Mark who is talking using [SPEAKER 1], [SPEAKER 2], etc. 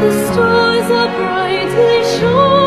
[SPEAKER 1] The stars are brightly shining.